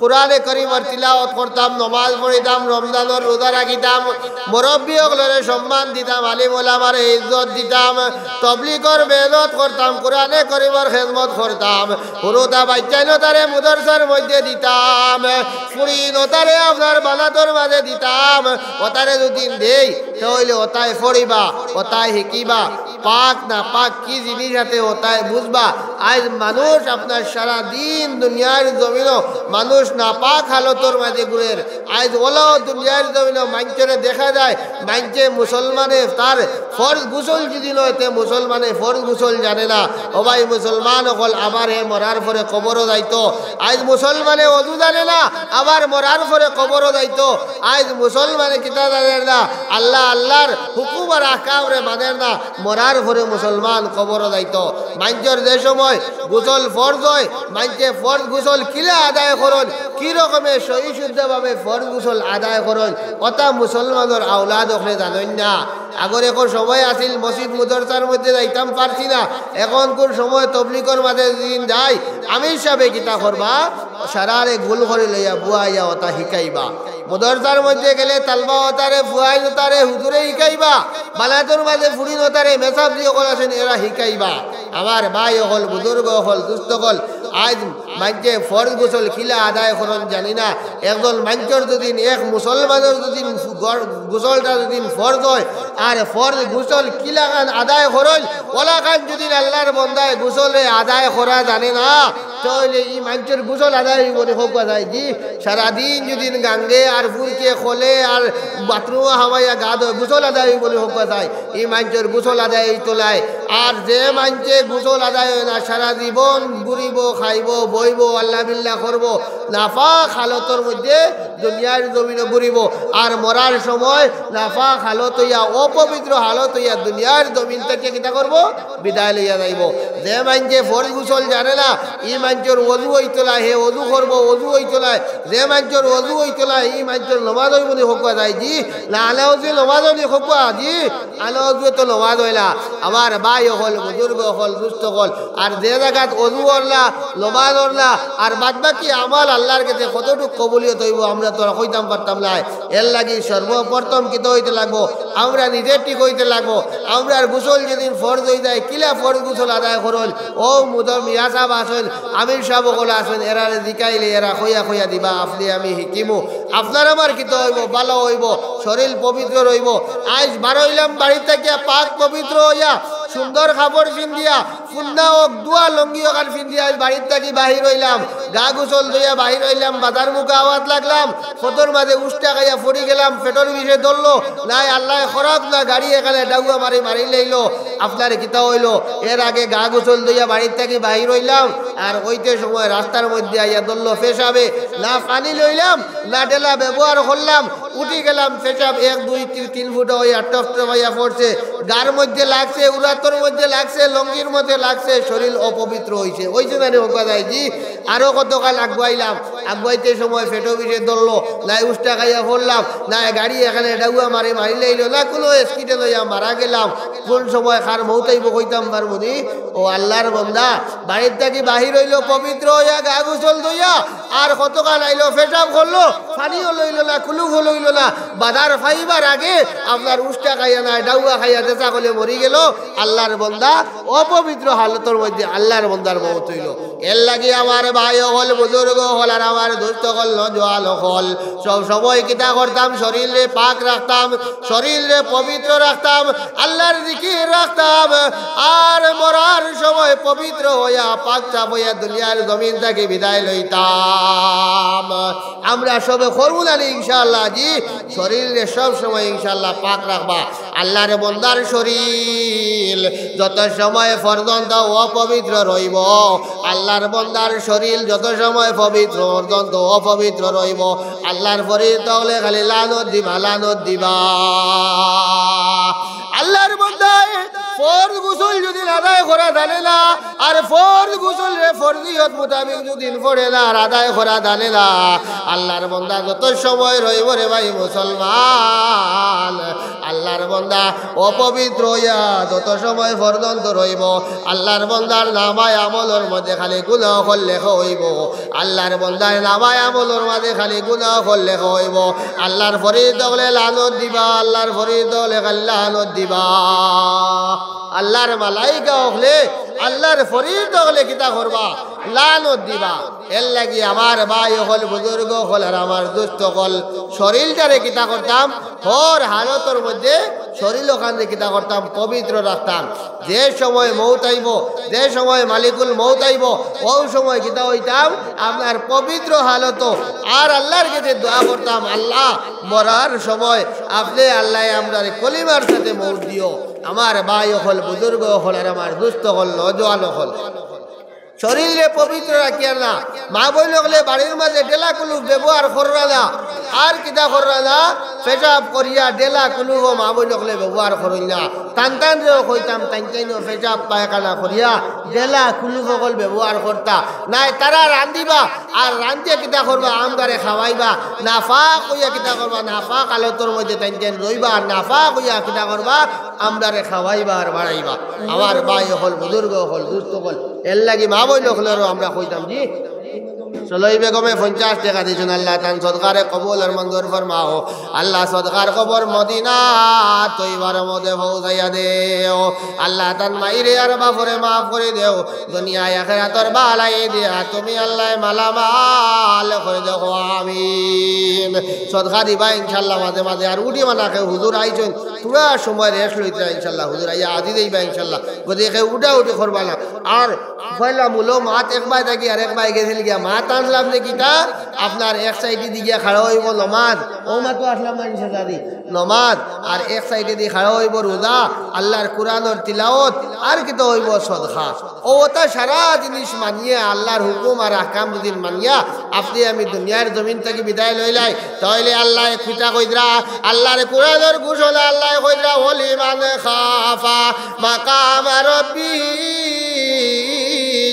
কোরআনে করিমর তিলাওয়াত করতাম, নমাজ পড়িতাম, রমজানের রোজা রাখিতাম মুরব্বী অগলরে সম্মান দিতাম, আলিম ওলামারে ইজ্জত দিতাম, তবলিগর মেহনত করতাম, কোরআনে করিমর খেদমত করতাম হুরুতা বাচ্চাইনতারে মুদরসার মধ্যে দিতাম ফুড়ি নতারে আপনার বানাতর মাঝে দিতাম, ওতারে দুদিন দেই তাহলে ওতায় ফড়িবা ওতায় শিকিবা, পাক না পাক কি জিনিস আছে ওতায় বুঝবা, আজ মানুষ আপনার সারা দিন দুনিয়ার জমিন মানুষ না পাক হালতর মাঝে ঘুরের আজ ওলাও দুনিয়ার জমিন মাঞ্চরে দেখা যায় মাঞ্চে মুসলমানে তার ফরজ গুসল যদি নয় মুসলমানে ফরজ গুসল জানে না। ও ভাই মুসলমান অকল আমার হে মরার পরে কবরও যাইতো। আজ মুসলমানে অজু জানে না আবার মরার পরে কবরও যাইতো। আজ মুসলমানে কিতা জানে না, আল্লাহ আল্লাহর হুকুম আর আকামরে মানে না, মরার পরে মুসলমান কবরও যাইতো। মাঞ্চর যে সময় গুসল ফরজ হয় মাঞ্চে ফরজ গুসল কিলে আদায় করন কি রকমের সহি শুদ্ধভাবে ফরজ গুসল আদায় করন? অতা মুসলমানের আওলাদ ওখানে জানেন না। আগর এখন সময় আছিল, মসজিদ মুদরসার মধ্যে যাইতাম পারছি না। এখন কোন সময় তবলিকর মাঝে দিন যাই, আমি হিসাবে কিতা করবা? সারারে গুল করে লইয়া বুয়াইয়া ওটা শিকাইবা মুদরসার মধ্যে গেলে তালবা ওতারে ফুয়াই ওতারে হুজুরে শিকাইবা বালাতর মাঝে ফুড়ি নতারে মেসাব দিয়ে অকল আছেন এরা শিকাইবা আমার ভাই অকল, বুজুর্গ অকল দুস্থ অকল আজ মাঝে ফরজ গোসল খিলা আদায় করন জানি না। একজন মাঞ্চর যদি, এক মুসলমানের যদি গোসলটা যদি ফরজ হয়, আর ফরজ গোসল কিলা খান আদায় করল ওলা খান যদি আল্লাহর বন্দায় গোসলে আদায় করা জানে না। তাহলে এই মাঞ্চের গোসল আদায় করে হোক যায় জি সারাদিন যদি গাঙ্গে আর ফুলকে খোলে আর বাথরুম হাওয়াইয়া গা ধোয়, গোসল আদায় বলে হোক যায়। এই মাঞ্চের গোসল আদায় তোলায়। আর যে মাঞ্চে গোসল আদায় না, সারা জীবন ঘুরিব, খাইব, বইব, আল্লাহ বিল্লাহ করব নাফা খালতর মধ্যে দুনিয়ার জমিনে ঘুরিব। আর মরার সময় নাফা হালত হইয়া, অপবিত্র হালত হইয়া দুনিয়ার জমিন থেকে কিতা করব? বিদায় লইয়া যাইব। যে মাঞ্চে ফরজ গুসল জানে না ই মাঞ্চর অজু হইতলা, হে অজু করব, অজু হইতলায় যে মাঞ্চর অজু হইতলা ই মাঞ্চর নমাজ হইব নি হকুয়া যায় জি, না আলে অজু নমাজ হইনি হকুয়া জি, আলে অজু তো নমাজ হইলা আমার ভাই হল, বুজুর্গ হল দুস্থ হল, আর যে জায়গাত অজু করলা নমাজ করলা আর বাদ বাকি আমাল আল্লাহর কাছে কতটুকু কবুলিয়ত হইব আমরা তো কইতাম পারতাম না, এর লাগি সর্বপ্রথম কিত হইতে লাগবো, আমরা নিজের ঠিক হইতে লাগবো আমরা গুসল যেদিন ফরজ হয়ে যায়, কিলা ফরজ গুসল আদায় করল, ও মুদর মিয়া সাহেব আসেন আমির সাহেব ওগুলো আসেন এরা জিকাইলে, এরা খইয়া খইয়া দিবা, আপনি আমি শিকিমু। আপনার আমার কিত হইব? ভালো হইব, শরীর পবিত্র রইব। আজ বার হইলাম বাড়ি থেকে পাক পবিত্র হইয়া সুন্দর খাবার ফিন্দিয়া ফুন্না ওক দুয়া লঙ্গি ওখান ফিন্দিয়া বাড়ির থাকি বাহির হইলাম। গা গুসল ধইয়া বাহির হইলাম বাজার মুখে আওয়াজ লাগলাম। ফটোর মাঝে উষ্টা খাইয়া ফড়ি গেলাম পেটর বিষে ধরলো নাই, আল্লাহ খরাব না, গাড়ি এখানে ডাউয়া মারি মারি লইলো। আপনার কিতা হইল? এর আগে গা গুসল ধইয়া বাড়ির থাকি বাহির হইলাম। আর ওইতে সময় রাস্তার মধ্যে আইয়া ধরলো পেশাবে না পানি লইলাম, না ডেলা ব্যবহার করলাম উঠি গেলাম, সেসব এক, দুই, তিন তিন ফুট হইয়া টপ টপ হইয়া পড়ছে। গার মধ্যে লাগছে, উড়াতর মধ্যে লাগছে, লঙ্গির মধ্যে লাগছে, শরীর অপবিত্র হয়েছে ওই জন্য রে যায় জি, আরও কতকাল আগুয়াইলাম। আগুয়াইতে সময় ফেটো বিষে ধরলো। নাই উষ্টা খাইয়া পড়লাম নাই গাড়ি এখানে ডাউয়া মারি মারি লাইলো না কোনো স্কিটে লইয়া মারা গেলাম। কোন সময় খার মৌতাইব কইতাম পারবনি ও আল্লাহর বন্দা, বাড়ির থেকে বাহির হইল, পবিত্র হইয়া গা গুসল দইয়া আর কতকাল আইলো ফেটাপ করল, পানিও লইলো না, কুলুফও লইলো না। বাজার ফাইবার আগে আপনার উষ্টা খাইয়া না, ডাউয়া খাইয়া দেশা করলে মরি গেল। আল্লাহর বন্দা, অপবিত্র হালতর মধ্যে আল্লাহর বন্দার মত হইল। এর লাগি আমার ভাই হল বুজুর্গ হল আর আমার দুস্থ হল নজওয়াল হল সব সময় কিতা করতাম, শরীরে পাক রাখতাম, শরীরে পবিত্র রাখতাম, আল্লাহর জিকির রাখতাম, আর মরার সময় পবিত্র হইয়া, পাক চাপ হইয়া দুনিয়ার জমিন থেকে বিদায় লইতাম। আমরা সবে করবুন আলী ইনশাল্লাহ জি, শরীরে সব সময় ইনশাআল্লাহ পাক রাখবা। আল্লাহর বন্দার শরীর, যত সময় পর্যন্ত অপবিত্র রইব, আল্লাহর বন্দার শরীর যত সময় পবিত্র পর্যন্ত অপবিত্র রইব। আল্লাহর পরে তাহলে খালি লানত দিবা লানত দিবা। আল্লাহর বন্দায় ফরজ গুসল যদি আদায় করা জানে না, আর ফরজ গুসল রে ফরজিয়ত মোতাবিক যদি পড়ে না, আর আদায় করা জানে না। আল্লাহর বন্দা যত সময় রইব রে ভাই মুসলমান, আল্লাহর বন্দা অপবিত্র হইয়া যত সময় পর্যন্ত রইব, আল্লাহর বন্দার নামায় আমলের মধ্যে খালি গুনাহ করলে হইব। আল্লাহর বন্দার নামায় আমলের মধ্যে খালি গুনাহ করলে হইব। আল্লাহর ফরিদ হলে লানত দিবা, আল্লাহর ফরিদ হলে খালি লানত দিবা। আল্লাহর মালাইকা হলে, আল্লাহর ফরিদ হলে কিতা করবা? লানত দিবা। এর লাগি আমার ভাই হল, বুজুর্গ হল আর আমার দুস্থ হল। শরীরটারে কিতা করতাম? হর হালতর মধ্যে শরীর ওখানে কিতা করতাম? পবিত্র রাখতাম। যে সময় মৌত আইব, যে সময় মালিকুল মৌত আইব, ওই সময় কিতা হইতাম? আপনার পবিত্র হালত। আর আল্লাহর কাছে দোয়া করতাম, আল্লাহ, মরার সময় আপনি আল্লাহ আমরা কলিমার সাথে মৌত দিও। আমার বায় হল বুজুর্গ হল আর আমার দুস্থ হল নজওয়ান হল। শরীরে পবিত্র রাখিয়া না। মা বই লগলে বাড়ির মাঝে ডেলা কুলু ব্যবহার কররা না। আর কিতা কররা না? পেশাব করিয়া ডেলা কুলু মা বই লগলে ব্যবহার করই না। টান টান রেও কইতাম, টান টাইন পেশাব পায়খানা করিয়া ডেলা কুলু সকল ব্যবহার করতা নাই, তারা রান্ধিবা আর রান্ধিয়া কিতা করবা? আমদারে খাওয়াইবা। নাফা কইয়া কিতা করবা? নাফা কালতর মধ্যে টান টাইন রইবা। আর নাফা কইয়া কিতা করবা? আমদারে খাওয়াইবা আর বাড়াইবা। আমার ভাই হল বুজুর্গ, হল দুস্থ, হল। এর লাগি মা বই লোকলেরও আমরা কইতাম জি? চলই বেগমে পঞ্চাশ টাকা দিয়েছেন আল্লাহ, তান সদকারে কবুল আর মঞ্জুর ফরমাও। আল্লাহ সদকার কবর মদিনা তৈবার মধ্যে পৌঁছাইয়া দেও। আল্লাহ তান মাইরে আর বাপরে মাফ করে দেও। দুনিয়ায় আখেরাতর বালাই দিয়া তুমি আল্লাহ মালামাল করে দেখো, আমিন। সদকা দিবা ইনশাল্লাহ মাঝে মাঝে। আর উঠি মানাকে হুজুর আইছেন, পুরা সময় রেস্ট লইতে ইনশাল্লাহ। হুজুর আইয়া আজি দেইবা ইনশাল্লাহ। গতিকে উঠা উঠি করবা না। আর পয়লা মূলো মাত এক বাই থাকি আর এক বাই গেছিল গিয়া, মাত আনলাম যে কিটা আপনার এক সাইডে গিয়া খাড়া হইব নমাজ ও মাতো আসলাম না ইনশাল্লাহ নমাজ আর এক সাইডে দিয়ে খাড়া হইব রোজা, আল্লাহর কোরআনর তিলাওত আর কি তো হইব সদখা ও ওটা সারা জিনিস মানিয়ে, আল্লাহর হুকুম আর আকাম যদি মানিয়া, আপনি আমি দুনিয়ার জমিন থেকে বিদায় লইলাই, তাহলে আল্লাহ খুঁটা কইদরা আল্লাহর কোরআনর ঘোষণা আল্লাহ কইদরা হলি মানে খাফা মাকাম রব্বি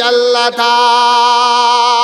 জাল্লাতাল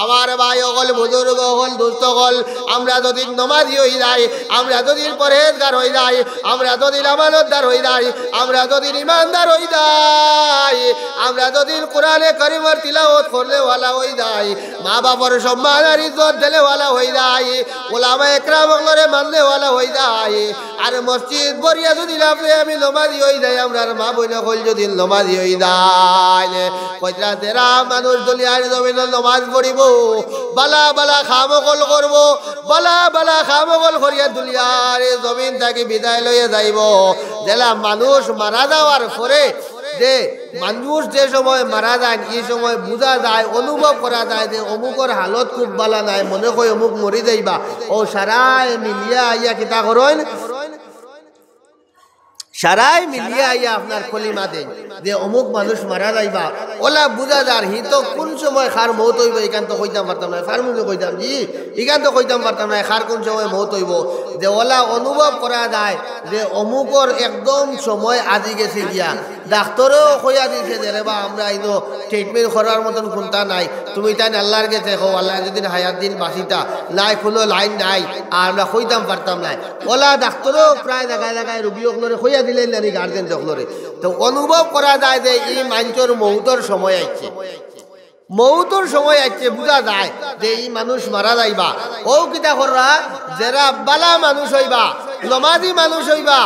আমার ভাই অকল বুজুর্গ হল দুস্থ হল আমরা যদি নমাজি হই যাই, আমরা যদি পরেজগার হই যাই, আমরা যদি আমানতদার হই যাই, আমরা যদি ইমানদার হই যাই, আমরা যদি কোরআনে করিমর তিলাওত করলে ওয়ালা হই যাই মা বাবার সম্মান আর ইজ্জত দিলে ওয়ালা হই যাই ওলামা একরাম করে মানলে ওয়ালা হই যাই, আর মসজিদ বরিয়া যদি লাভলে আমি নমাজি হই যাই, আমরা মা বইনা হল যদি নমাজি হই যাই। কইরা তেরা মানুষ দলিয়ার জমিন নমাজ পড়িব বালা বালা খামকল করব। বালা বালা খামকল করিয়া দুলিয়ার জমিন থাকি বিদায় লইয়া যাইব। জেলা মানুষ মারা যাওয়ার পরে যে মানুষ যে সময় মারা যায়, এই সময় বোঝা যায়, অনুভব করা যায় যে অমুকর হালত খুব বালা নাই, মনে কয় অমুক মরি যাইবা। ও সারাই মিলিয়া আইয়া কিতা করেন সারাই মিলিয়া আইয়া আপনার কলিমা দেন যে অমুক মানুষ মারা যাইবা, ওলা বুঝা যার, হি তো কোন সময় খার মৌত হইব এখান তো কইতাম পারতাম না। খার মুখে কইতাম জি এখান তো কইতাম পারতাম না, খার কোন সময় মৌত হইব। যে ওলা অনুভব করা যায় যে অমুকর একদম সময় আজি গেছে গিয়া ডাক্তারও কইয়া দিছে যে, রে বা, আমরা ইনো ট্রিটমেন্ট করার মতন কোনটা নাই। তুমি তাই আল্লাহর গেছে হো আল্লাহ যদি হায়াত দিন বাসিটা নাই কোনো লাইন নাই, আর আমরা কইতাম পারতাম নাই। ওলা ডাক্তারও প্রায় জায়গায় জায়গায় রুগী সকলরে কইয়া দিলেন নানি গার্জেন সকলরে তো অনুভব করা যায় যে, এই মাঞ্চর মৌতর সময় আসছে মৌতর সময় আসছে বুঝা যায় যে, এই মানুষ মারা যাইবা। ও কিতা কররা যারা বালা মানুষ হইবা, নমাজি মানুষ হইবা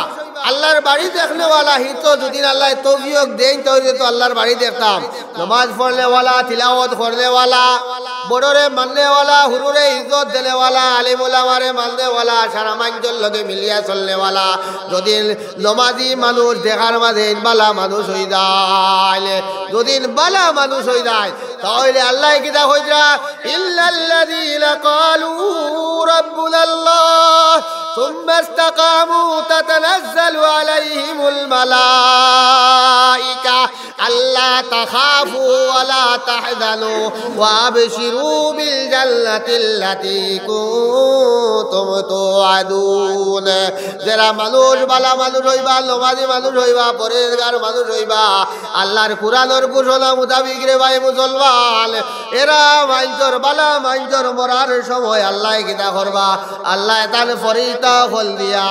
আল্লাহর বাড়ি দেখনেওয়ালা, হি তো যদি আল্লাহ তৌফিয়ক দেন তাহলে তো আল্লাহর বাড়ি দেখতাম। নমাজ পড়নেওয়ালা, তিলাওয়াত করনেওয়ালা, বড়রে মাননেওয়ালা, হুরুরে ইজ্জত দেনেওয়ালা আলিমুলামারে মাননেওয়ালা, সারা মাঞ্চল লগে মিলিয়া চলনেওয়ালা। যদি নমাজি মানুষ দেখার মাঝে বালা মানুষ হই যায়, যদি বালা মানুষ হই যায়, তাহলে আল্লাহ কিতা হইরা ইল্লাল্লাযীনা ক্বালু রাব্বুনাল্লাহ ثم استقاموا تتنزل عليهم الملائكة ألا تخافوا ولا تحزنوا وأبشروا بالجنة التي كنتم توعدون যারা মানুষ বালা মানুষ হইবা নমাজি মানুষ হইবা পরেজগার মানুষ হইবা আল্লাহর কুরআনের ঘোষণা মোতাবিক রে ভাই মুসলমান এরা মাইজর বালা মাইজর মরার সময় আল্লাহ গীতা করবা। আল্লাহ তার ফরিতা হল দিয়া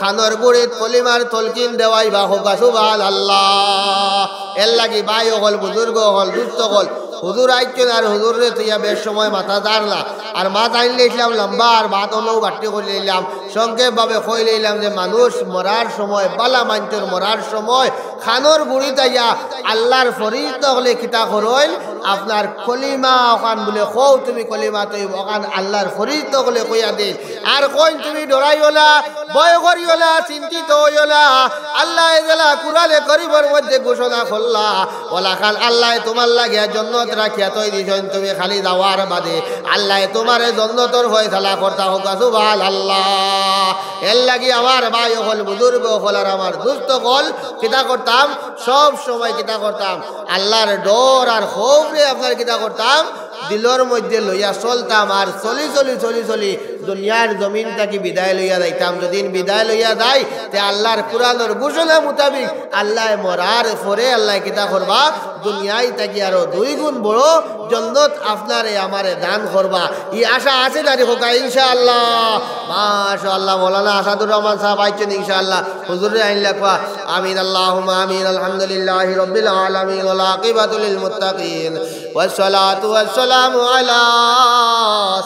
খানোর গুড়িত কলিমার তলকিন দেওয়াই বা হোক সুবাল আল্লাহ এর লাগি বাই হল, বুজুর্গ হল দুস্থ হল হুজুর আইছেন আর হুজুর তুইয়া বেশ সময় মাথা দাঁড়লা আর মাথা আনলে ইসলাম লম্বা আর ভাত হলেও বাটি করে নিলাম সংক্ষেপভাবে কই লইলাম যে, মানুষ মরার সময়, বালা মাঞ্চর মরার সময়, খানোর গুড়ি তাইয়া আল্লাহর ফরিদ হলে কিতা করইল আপনার কলিমা ওখান বলে কৌ তুমি কলিমা তুই ওখান আল্লাহর ফরিদ হলে কইয়া দিন। আর কইন, তুমি ডরাইওলা ভয় করিওলা, চিন্তিত হইওলা। আল্লাহ এজেলা কুরালে করিবর মধ্যে ঘোষণা করলা। ওলা খান আল্লাহ তোমার লাগিয়া জন্নত রাখিয়া তৈ দিছেন তুমি খালি যাওয়ার বাদে। আল্লাহ তোমারে জন্নতর ফয়সালা করতা হোক সুবাল আল্লাহ এর লাগি আমার ভাই হল, বুজুর্গ হল আর আমার দুস্থ হল, কিতা করতাম? সব সময় কিতা করতাম। আল্লাহর ডর আর খৌফরে আপনার কিতা করতাম? দিলর মধ্যে লইয়া চলতাম আর চলি চলি চলি চলি দুনিয়ার জমিন থাকি বিদায় লইয়া যাইতাম। যদিন বিদায় লইয়া যাই, তে আল্লাহর কুরানোর ঘোষণা মোতাবিক আল্লাহ মরার পরে আল্লাহ কিতা করবা? দুনিয়ায় থাকি আরও দুই গুণ বড় জন্নত আপনারে আমারে দান করবা। ই আশা আছে দাঁড়ি হোকা, ইনশাআল্লাহ। মাশাআল্লাহ, মৌলানা আসাদুর রহমান সাহেব আইছেন ইনশাআল্লাহ। হুজুরে আইন লেখা আমিন আল্লাহুম্মা, আমিন, আলহামদুলিল্লাহি রাব্বিল আলামিন, ওয়াল আকিবাতু লিল মুত্তাকিন। والصلاة والسلام على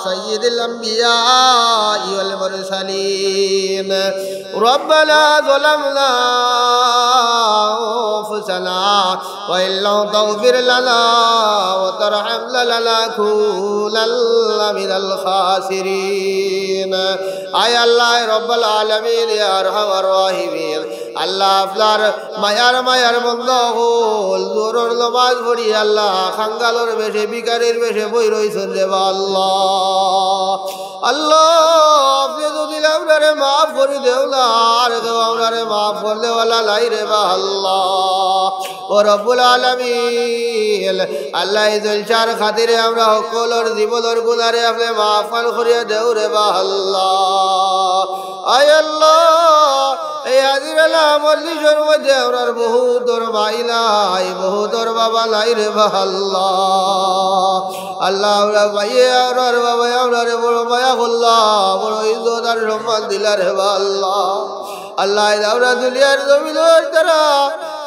سيد الأنبياء والمرسلين ربنا ظلمنا أنفسنا وإن لم تغفر لنا وترحمنا لنكونن من الخاسرين أي الله رب العالمين يا أرحم الراحمين আল্লাহ আপনার মায়ার মায়ার বন্ধ হল জোরর নমাজ পড়ি আল্লাহ খাঙ্গালোর বেশে, বিকারের বেশে বই রইছেন রে আল্লাহ। আল্লাহ যদি আপনারে মাফ করে দেও না, আর কেউ আপনারে মাফ করলে লাই রে বা আল্লাহ। ও রব্বুল আলমিন, আল্লাহ জলচার খাতিরে আমরা সকলের জীবনের গুণারে আপনি মাফ করিয়া দেও রে বা আল্লাহ। আয় আল্লাহ এই আজিরালা মল্লিশের মধ্যে আমরার বহু দর ভাই নাই, বহু দর বাবা নাই রে ভাল্লা আল্লাহ। আমরা ভাইয়ে আমরার বাবা আমরারে বড় মায়া করলা, বড় ইজ্জত আর সম্মান দিলা রে ভাল্লা আল্লাহ। আমরা দুলিয়ার জমিন তারা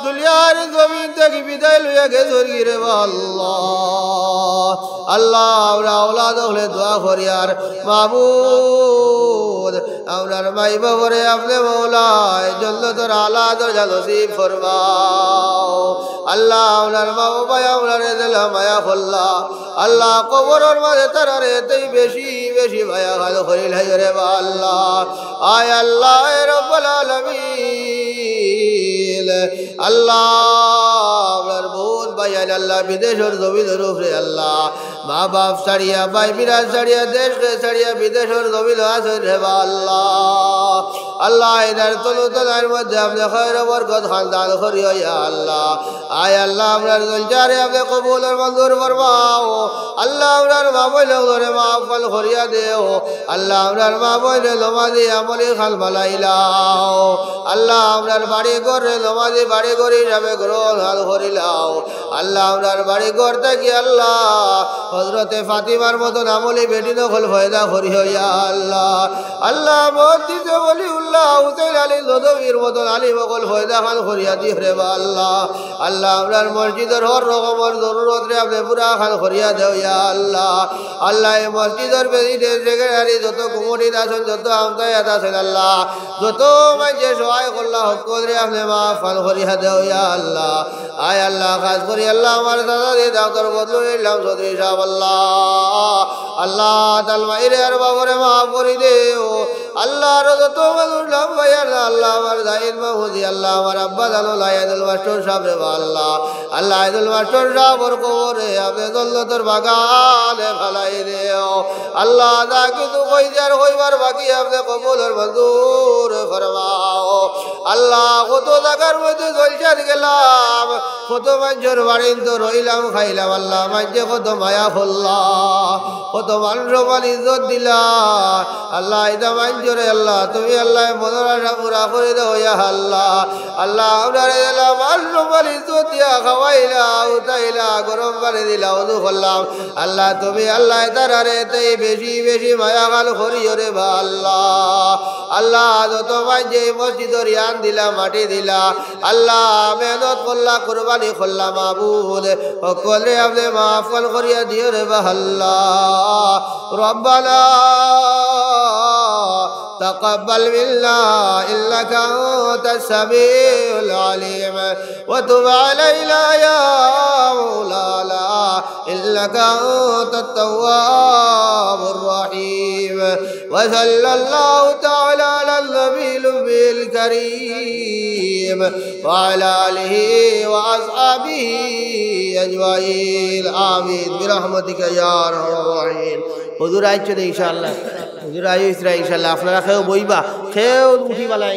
দুলিয়ার জমিন থেকে বিদায় লইয়া গেছে রে আল্লাহ? আল্লাহ, আমরা ওলাদ হলে দোয়া করি আর মাবুদ আমরার মাই বাবরে, আপনি মৌলায় জন্য তোর আলাদর জানসি ফরমাও। আল্লাহ আমরার মা বাবা আমরার দিল মায়া ফল্লা আল্লাহ, কবরের মাঝে তার এতেই বেশি বেশি মায়া ভালো করিল রে বা আল্লাহ। আয় আল্লাহ রব্বুল আলামিন। আল্লাহ আপনার বহুত আল্লাহ, বিদেশের জমিনের উপরে আল্লাহ। মা বাপ ছাড়িয়া ভাই বিরাজ ছাড়িয়া, দেশকে ছাড়িয়া, বিদেশের জমিন আছে রে আল্লাহ। আল্লাহ এনার তলু তলার মধ্যে আপনি খৈর বরকত খানদান করি আল্লাহ। আয় আল্লাহ আপনার জলচারে আপনি কবুলের মঞ্জুর ফরমাও। আল্লাহ আপনার মা বইলে ধরে মা ফল করিয়া দেও। আল্লাহ আপনার মা বইলে লমাদি আমলি খাল মালাইলাও আল্লাহ আপনার বাড়ি ঘরে লমাদি বাড়ি ঘর হিসাবে গ্রহণ হাল করিলাও। আল্লাহ আপনার বাড়ি করতে থাকি আল্লাহ হজরতে ফাতিমার মতন আমলি বেটি দখল ফয়দা করি হইয়া আল্লাহ। আল্লাহ মসজিদে বলি উল্লাহ হুসেন আলী লদবির মতন আলী বকল ফয়দা খান করিয়া দি রে বা আল্লাহ। আল্লাহ আপনার মসজিদের হর রকমের জরুরত রে আপনি পুরা খান করিয়া দেও ইয়া আল্লাহ। আল্লাহ এই মসজিদের প্রেসিডেন্ট সেক্রেটারি যত কুমুরিত আছেন, যত আমতায়াত আছেন আল্লাহ, যত মাঝে সহায় করলা হক রে আপনি মা ফান করিয়া দেও ইয়া আল্লাহ। আয় আল্লাহ, খাস করি আল্লাহ, আমার দাদা দিয়ে ডাক্তার বদলু নিলাম চৌধুরী সাহেব আল্লাহ। আল্লাহ, তাল মাইরে আর বাবরে মাফ করি দেও। আল্লাহ আর যত মানুষ নাম ভাইয়ার আল্লাহ আমার জাহিদ মাহমুদি আল্লাহ আমার আব্বা জানো আইদুল মাস্টর সাহেব আল্লাহ। আল্লাহ আল্লাহ বাকি আল্লাহ কত মধ্যে রইলাম, খাইলাম, আল্লাহ মাঝে কত মায়া ফল্লা কত মানুষ মান ইজ্জত দিলা। আল্লাহ এটা মানুষরে আল্লাহ, তুমি আল্লাহ মনের আশা করে দেও আল্লাহ। আল্লাহ আপনার দিলাম মানুষ মান ইজ্জত দিয়া গরম দিলা করলাম। আল্লাহ, তুমি আল্লাহ তারারে তাই বেশি বেশি মায়া গাল রে বা আল্লাহ। আল্লাহ, যত মাঝে মসজিদর ইয়ান দিলা, মাটি দিলা। আল্লাহ, মেহনত করলা, কোরবানি করলা, মাবুদ। সকলে আপনি মাফ করিয়া দিও রে বা আল্লাহ। রব্বানা تقبل منا إنك أنت السميع العليم. وتب علينا يا مولانا إنك أنت التواب الرحيم. وصلى الله تعالى على النبي الأمي الكريم. وعلى آله وأصحابه أجمعين. آمين. برحمتك يا أرحم الراحمين. হুজুর আইছে ইনশাআল্লাহ। হুজুর আইসরা ইসরা ইনশাআল্লাহ। আপনারা খেয়েও বইবা খেয়েও উঠিবালা